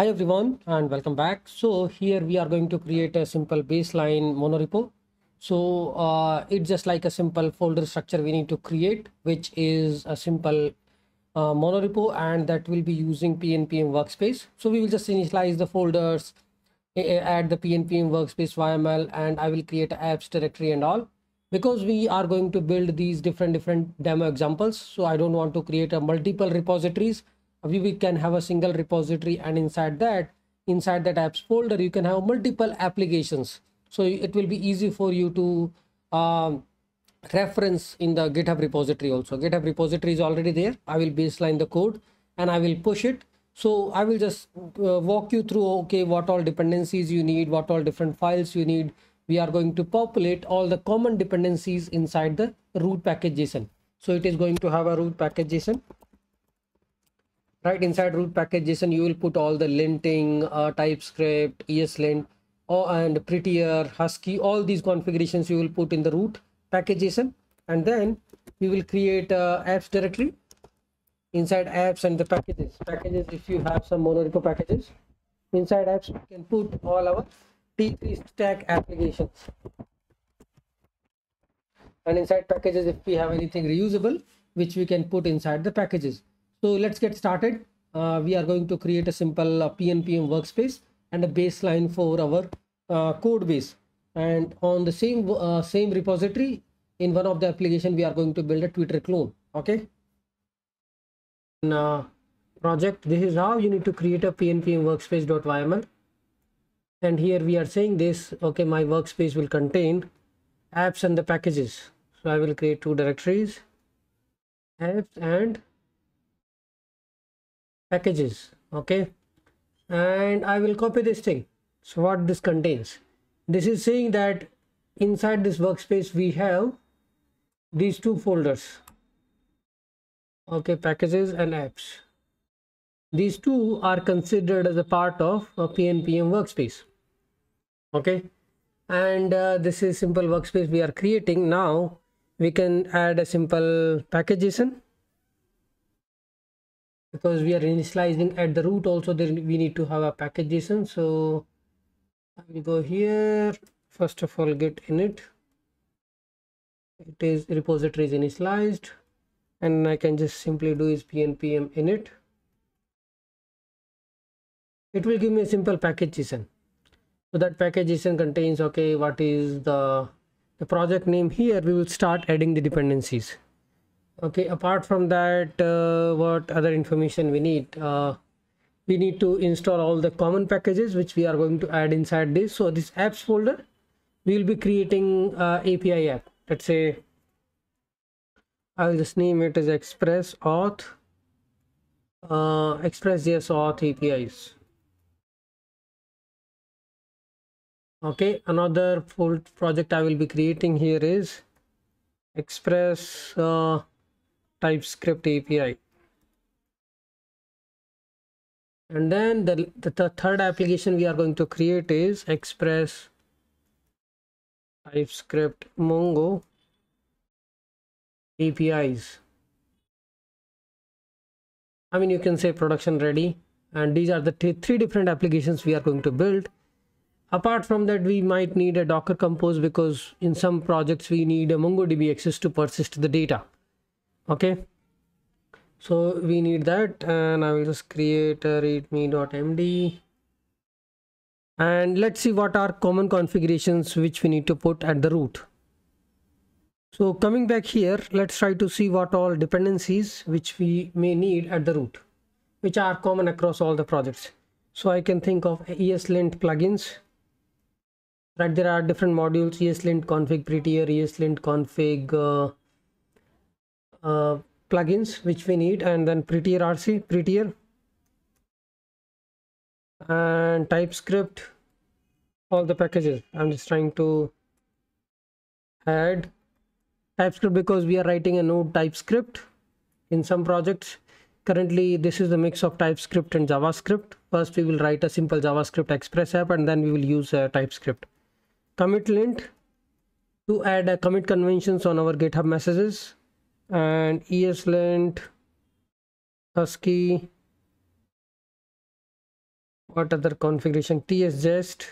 Hi everyone and welcome back. So here we are going to create a simple baseline monorepo. So uh, it's just like a simple folder structure we need to create, which is a simple uh, monorepo and that will be using PNPM workspace. So we will just initialize the folders, add the PNPM workspace YML and I will create apps directory and all because we are going to build these different different demo examples. So I don't want to create a multiple repositories we, can have a single repository and inside that inside that apps folder you can have multiple applications. So it will be easy for you to um, reference in the github repository also. Github repository is already there. I will baseline the code and i will push it. So i will just uh, walk you through okay what all dependencies you need what all different files you need. We are going to populate all the common dependencies inside the root package json. So it is going to have a root package json right inside root package json you will put all the linting uh, typescript eslint oh, and prettier husky all these configurations you will put in the root package json and then we will create uh, apps directory inside apps and the packages. Packages if you have some monorepo packages inside apps we can put all our t3 stack applications. And inside packages if we have anything reusable which we can put inside the packages so let's get started. Uh, we are going to create a simple uh, PNPM workspace and a baseline for our uh, code base. And on the same uh, same repository, in one of the application, we are going to build a Twitter clone. Okay. In, uh, project, this is how you need to create a PNPM workspace.yml. And here we are saying this, okay, my workspace will contain apps and the packages. So I will create two directories, apps and packages okay? And I will copy this thing. So what this contains. This is saying that inside this workspace we have these two folders okay? Packages and apps. These two are considered as a part of a pnpm workspace okay? And uh, this is simple workspace we are creating. Now we can add a simple package.json because we are initializing at the root also then we need to have a package json so i will go here. First of all git init. It is repository is initialized. And i can just simply do is pnpm init. It will give me a simple package json so that package json contains okay what is the the project name here. We will start adding the dependencies okay apart from that uh, what other information we need? Uh, we need to install all the common packages which we are going to add inside this. So this apps folder we will be creating uh, api app. Let's say i'll just name it as express auth uh, express js auth apis okay another full project i will be creating here is express uh, TypeScript API. And then the, the, the third application we are going to create is Express TypeScript Mongo APIs. I mean, you can say production ready. And these are the three different applications we are going to build. Apart from that, we might need a Docker Compose because in some projects we need a MongoDB access to persist the data okay. So we need that. And i will just create a readme.md and let's see what are common configurations which we need to put at the root. So coming back here let's try to see what all dependencies which we may need at the root which are common across all the projects. So i can think of eslint plugins. Right there are different modules eslint config prettier eslint config uh, uh, plugins which we need and then prettier rc prettier. And typescript all the packages. I'm just trying to add typescript because we are writing a node typescript in some projects. Currently this is the mix of typescript and javascript. First we will write a simple javascript express app and then we will use a typescript. Commit lint to add a commit conventions on our github messages and ESLint, Husky, what other configuration? ts-jest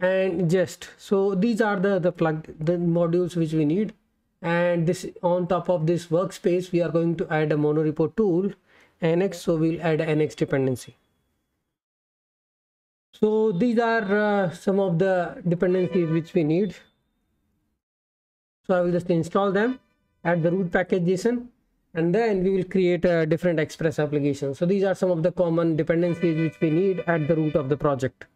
and jest. So these are the the plug the modules which we need. And this on top of this workspace we are going to add a monorepo tool nx so we'll add nx dependency. So these are uh, some of the dependencies which we need so i will just install them add the root package json and then we will create a different express application. So these are some of the common dependencies which we need at the root of the project.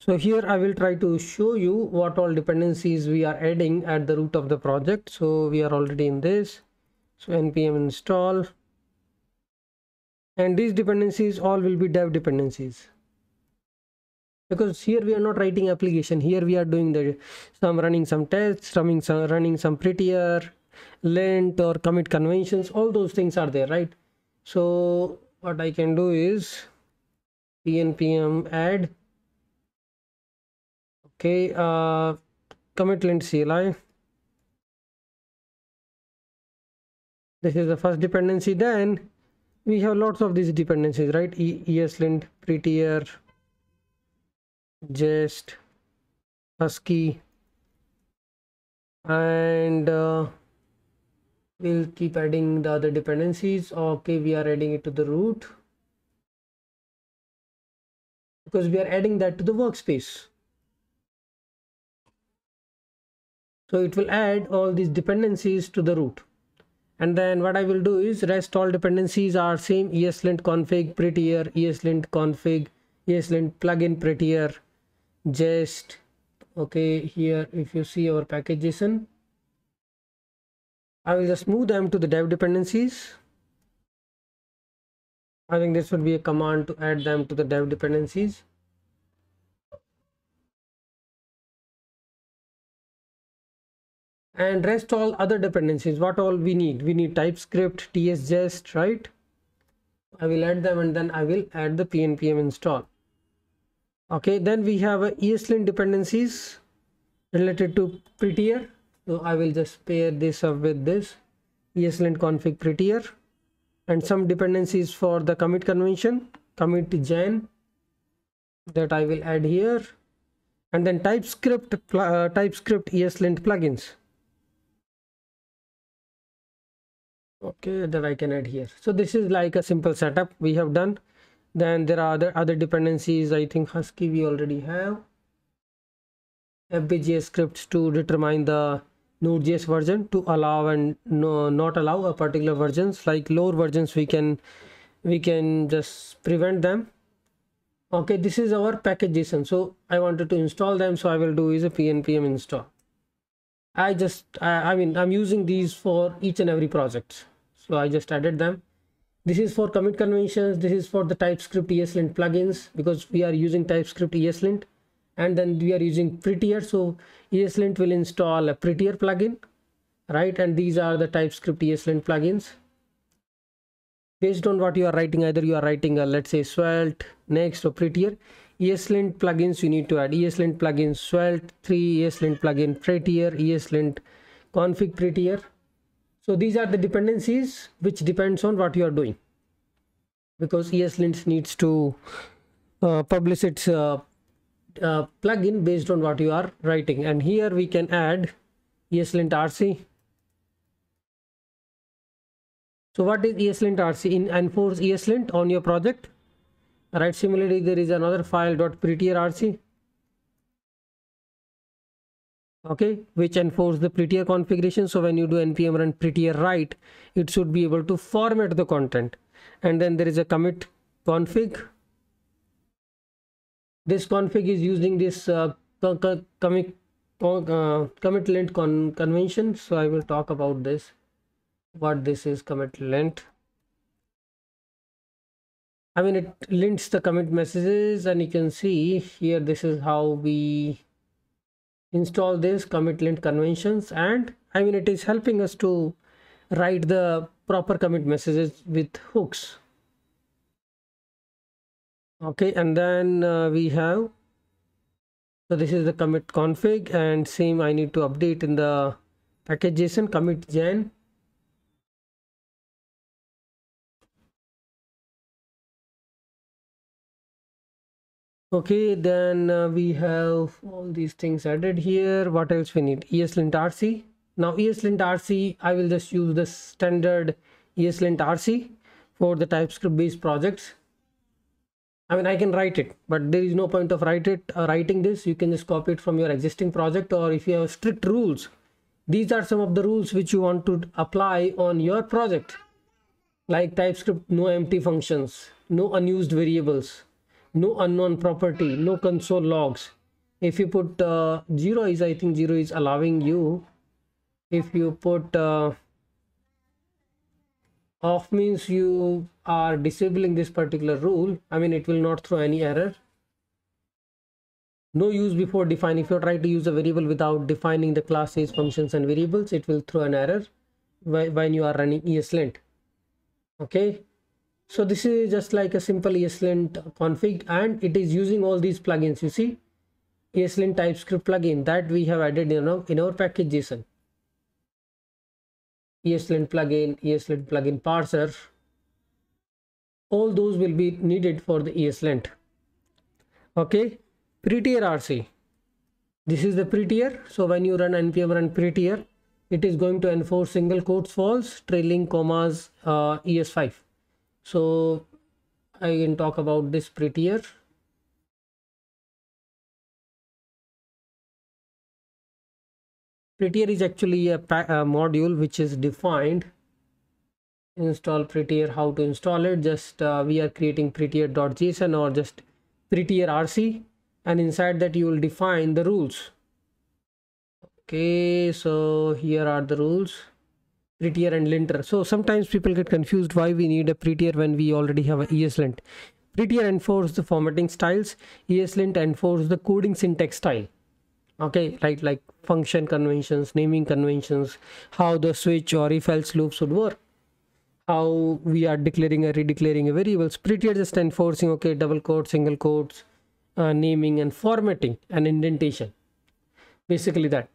So here i will try to show you what all dependencies we are adding at the root of the project. So we are already in this. So npm install. And these dependencies all will be dev dependencies because here we are not writing application. Here we are doing the some running some tests running some running some prettier lint or commit conventions. All those things are there right? So what i can do is pnpm add. Okay uh commit lint cli this is the first dependency. Then we have lots of these dependencies right? E eslint prettier jest husky. And uh, we'll keep adding the other dependencies. Okay we are adding it to the root. Because we are adding that to the workspace. So it will add all these dependencies to the root. And then what I will do is rest all dependencies are same. ESLint config prettier. ESLint config ESLint plugin prettier jest okay here if you see our package json I will just move them to the dev dependencies I think this would be a command to add them to the dev dependencies. And rest all other dependencies what all we need? We need typescript ts-jest right? I will add them and then i will add the pnpm install okay then we have a eslint dependencies related to prettier. So i will just pair this up with this eslint config prettier and some dependencies for the commit convention commit gen that i will add here and then typescript uh, typescript eslint plugins. Okay that i can add here. So this is like a simple setup we have done then there are other other dependencies. I think husky we already have. Fbjs scripts to determine the node.js version to allow and no, not allow a particular versions. Like lower versions we can we can just prevent them. Okay this is our package json. So i wanted to install them so i will do is a pnpm install. I just I, I mean I'm using these for each and every project. So I just added them this is for commit conventions. This is for the TypeScript ESLint plugins because we are using TypeScript ESLint and then we are using prettier. So ESLint will install a prettier plugin right? And these are the TypeScript ESLint plugins. Based on what you are writing either you are writing a let's say svelte next or prettier ESLint plugins you need to add. ESLint plugin Svelte 3 ESLint plugin Prettier ESLint config Prettier so these are the dependencies which depends on what you are doing. Because ESLint needs to uh, publish its uh, uh, plugin based on what you are writing. And here we can add ESLint RC so what is ESLint RC in enforce ESLint on your project. Right similarly there is another file dot prettier rc okay which enforce the prettier configuration. So when you do npm run prettier write it should be able to format the content. And then there is a commit config. This config is using this uh, commit uh, commit lint con convention. So i will talk about this what this is commit lint I mean, it links the commit messages and you can see here, this is how we install this commit lint conventions. And I mean, it is helping us to write the proper commit messages with hooks. Okay, and then uh, we have, so this is the commit config and same I need to update in the package JSON commit gen okay then uh, we have all these things added here. What else we need? Eslint rc now eslint rc i will just use the standard eslint rc for the typescript based projects. I mean i can write it but there is no point of write it uh, writing this. You can just copy it from your existing project or if you have strict rules these are some of the rules which you want to apply on your project like typescript no empty functions no unused variables no unknown property no console logs. If you put uh, zero is i think zero is allowing you. If you put uh, off means you are disabling this particular rule i mean it will not throw any error. No use before define if you try to use a variable without defining the classes functions and variables it will throw an error when you are running eslint okay so this is just like a simple ESLint config and it is using all these plugins. You see ESLint TypeScript plugin that we have added in our, in our package JSON. ESLint plugin, ESLint plugin parser. All those will be needed for the ESLint. Okay, prettier RC. This is the prettier. So when you run npm run prettier, it is going to enforce single quotes false, trailing commas uh, ES5 so I can talk about this prettier. Prettier is actually a, a, module which is defined. Install prettier how to install it. Just uh, we are creating prettier.json or just prettier rc and inside that you will define the rules. Okay so here are the rules prettier and linter. So sometimes people get confused why we need a prettier when we already have a eslint prettier enforce the formatting styles eslint enforce the coding syntax style. Okay right like function conventions naming conventions how the switch or if else loops would work. How we are declaring or redeclaring a variables. Prettier just enforcing okay double quotes single quotes uh, naming and formatting and indentation. Basically that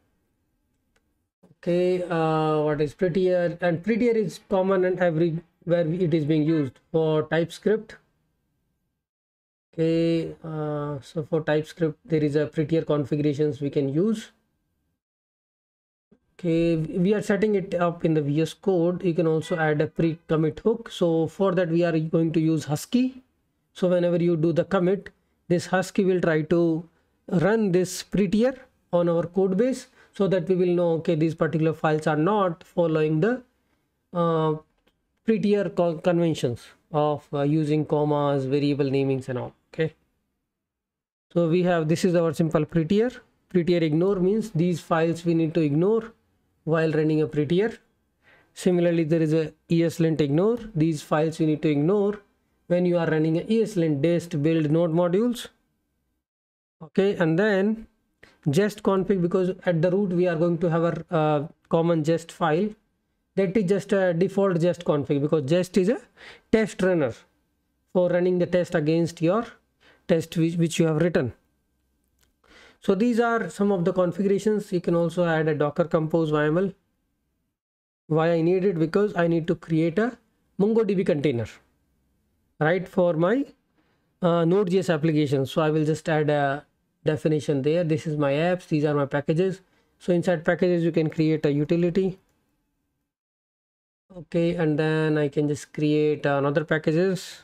okay uh, what is prettier? And prettier is common and everywhere it is being used. For typescript okay uh, so for typescript there is a prettier configurations we can use. Okay we are setting it up in the vs code. You can also add a pre-commit hook. So for that we are going to use husky. So whenever you do the commit this husky will try to run this prettier on our code base so that we will know okay these particular files are not following the uh, prettier co conventions of uh, using commas variable namings and all okay? So we have this is our simple prettier. Prettier ignore means these files we need to ignore while running a prettier. Similarly there is a eslint ignore. These files you need to ignore when you are running a eslint dist build node modules. Okay and then jest config because at the root we are going to have a uh, common jest file. That is just a default jest config because jest is a test runner for running the test against your test which, which you have written. So these are some of the configurations. You can also add a docker compose yaml. Why i need it? Because i need to create a mongodb container right for my uh, node.js application. So i will just add a definition there. This is my apps. These are my packages. So inside packages you can create a utility. Okay and then i can just create another packages.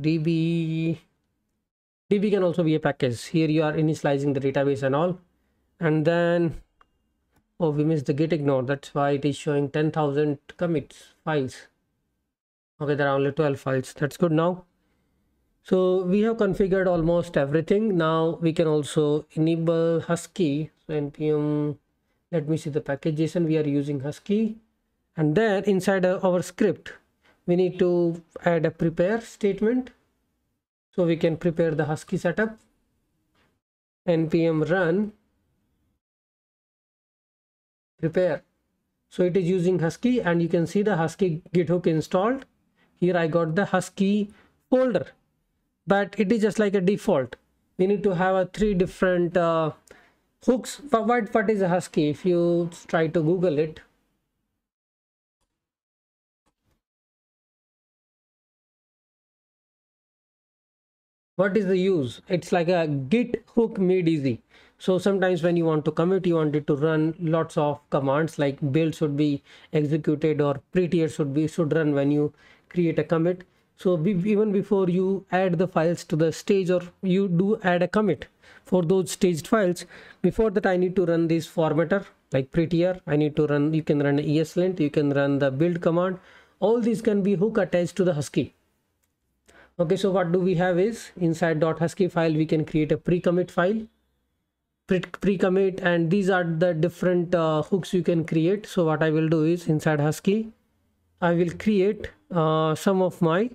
Db db can also be a package. Here you are initializing the database and all. And then oh we missed the git ignore. That's why it is showing 10,000 commits files. Okay there are only 12 files. That's good now so we have configured almost everything. Now we can also enable husky so npm let me see the package json we are using husky. And then inside our script we need to add a prepare statement. So we can prepare the husky setup. Npm run. Prepare. So it is using husky and you can see the husky git hook installed. Here i got the husky folder but it is just like a default. We need to have a three different uh, hooks. What what is a husky? If you try to google it. What is the use? It's like a git hook made easy. So sometimes when you want to commit you wanted to run lots of commands like build should be executed or prettier should be should run when you create a commit so even before you add the files to the stage or you do add a commit for those staged files before that i need to run this formatter like prettier. I need to run you can run eslint you can run the build command. All these can be hook attached to the husky. Okay so what do we have is inside .husky file we can create a pre-commit file. Pre-commit and these are the different uh, hooks you can create. So what i will do is inside husky i will create uh, some of my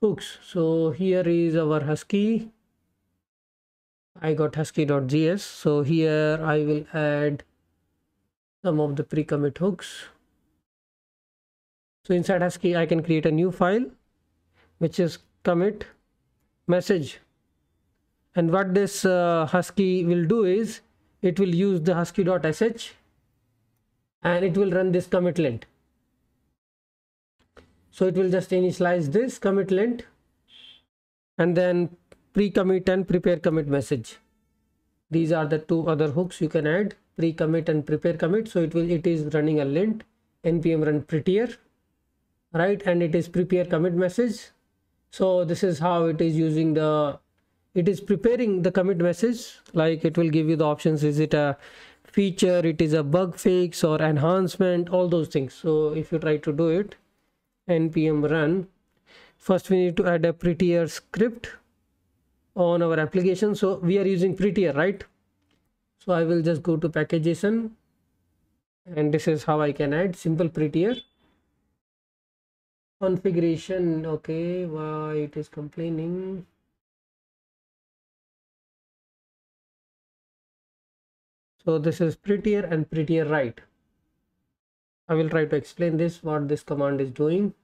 hooks. So here is our husky. I got husky.js so here i will add some of the pre-commit hooks. So inside husky i can create a new file which is commit message. And what this uh, husky will do is it will use the husky.sh and it will run this commit lint so it will just initialize this commit lint and then pre-commit and prepare commit message. These are the two other hooks you can add pre-commit and prepare commit. So it will it is running a lint npm run prettier right? And it is prepare commit message. So this is how it is using the it is preparing the commit message. Like it will give you the options is it a feature it is a bug fix or enhancement all those things. So if you try to do it npm run first we need to add a prettier script on our application. So we are using prettier right? So i will just go to package.json and this is how i can add simple prettier. Configuration okay why it is complaining? So this is prettier and prettier right i will try to explain this what this command is doing.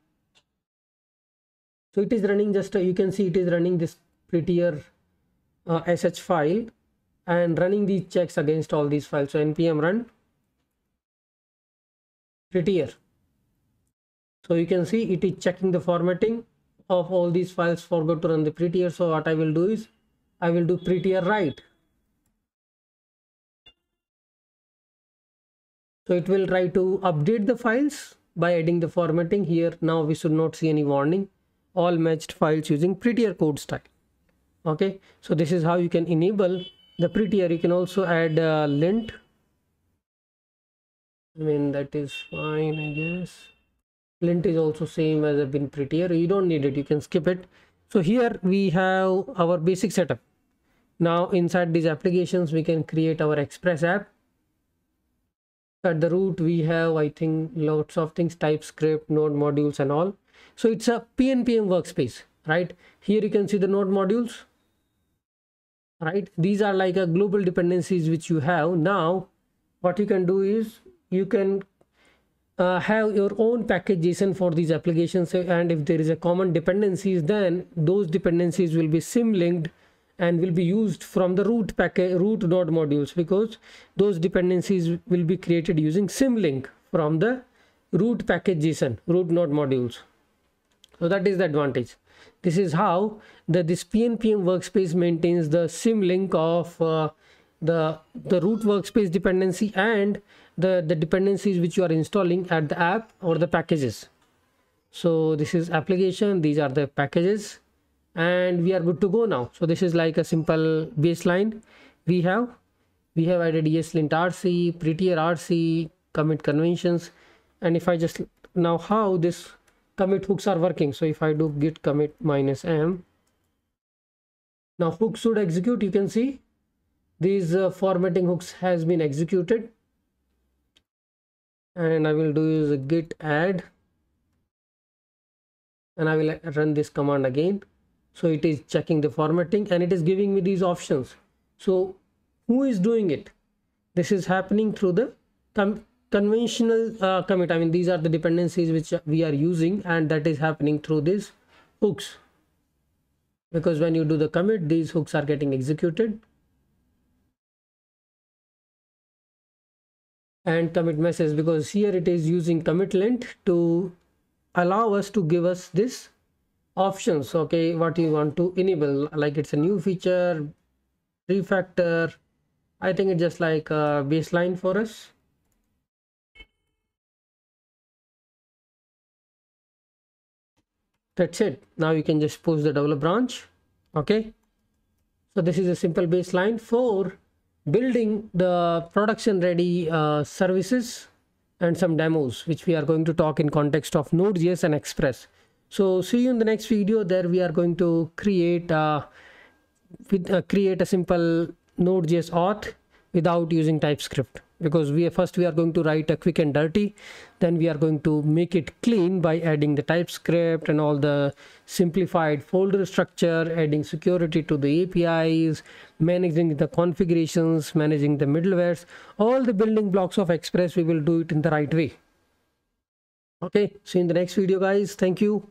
So it is running just you can see it is running this prettier uh, sh file and running these checks against all these files. So npm run prettier. So you can see it is checking the formatting of all these files forgot to run the prettier. So what i will do is i will do prettier right so it will try to update the files by adding the formatting. Here now we should not see any warning. All matched files using prettier code style. Okay? So this is how you can enable the prettier. You can also add a lint. I mean that is fine i guess. Lint is also same as I've been prettier. You don't need it. You can skip it. So here we have our basic setup. Now inside these applications we can create our express app at the root we have i think lots of things typescript node modules and all. So it's a pnpm workspace right? Here you can see the node modules right? These are like a global dependencies which you have. Now what you can do is you can uh, have your own package JSON for these applications. And if there is a common dependencies then those dependencies will be symlinked and will be used from the root package root node modules because those dependencies will be created using symlink from the root package JSON root node modules. So that is the advantage. This is how the this pnpm workspace maintains the symlink of uh, the the root workspace dependency and the the dependencies which you are installing at the app or the packages. So this is application. These are the packages and we are good to go now. So this is like a simple baseline. We have we have added eslint rc prettier rc commit conventions. And if i just now how this commit hooks are working. So if i do git commit minus m now hooks should execute. You can see these uh, formatting hooks has been executed. And I will do is git add. And I will run this command again so it is checking the formatting and it is giving me these options. So who is doing it? This is happening through the conventional uh, commit. I mean these are the dependencies which we are using and that is happening through these hooks. Because when you do the commit these hooks are getting executed. And commit message because here it is using commit lint to allow us to give us this options okay what you want to enable like it's a new feature refactor i think it's just like a baseline for us. That's it. Now you can just post the develop branch okay? So this is a simple baseline for building the production ready uh, services and some demos which we are going to talk in context of node.js and express so see you in the next video. There we are going to create uh, with, uh, create a simple node.js auth without using typescript. Because we first we are going to write a quick and dirty. Then we are going to make it clean by adding the typescript and all the simplified folder structure adding security to the apis managing the configurations managing the middlewares. All the building blocks of express we will do it in the right way. Okay see you in the next video guys. Thank you